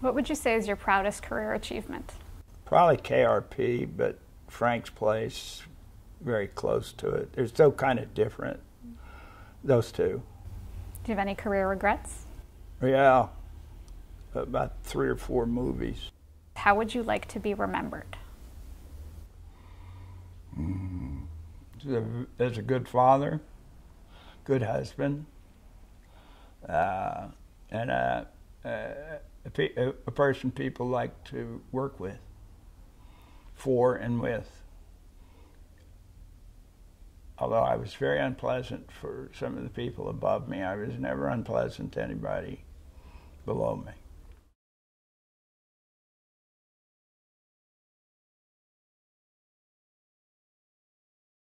What would you say is your proudest career achievement? Probably KRP, but Frank's Place, very close to it. They're so kind of different, those two. Do you have any career regrets? Yeah, about three or four movies. How would you like to be remembered? Mm. As a good father, good husband, uh, and a, a, a, a person people like to work with, for and with although I was very unpleasant for some of the people above me, I was never unpleasant to anybody below me.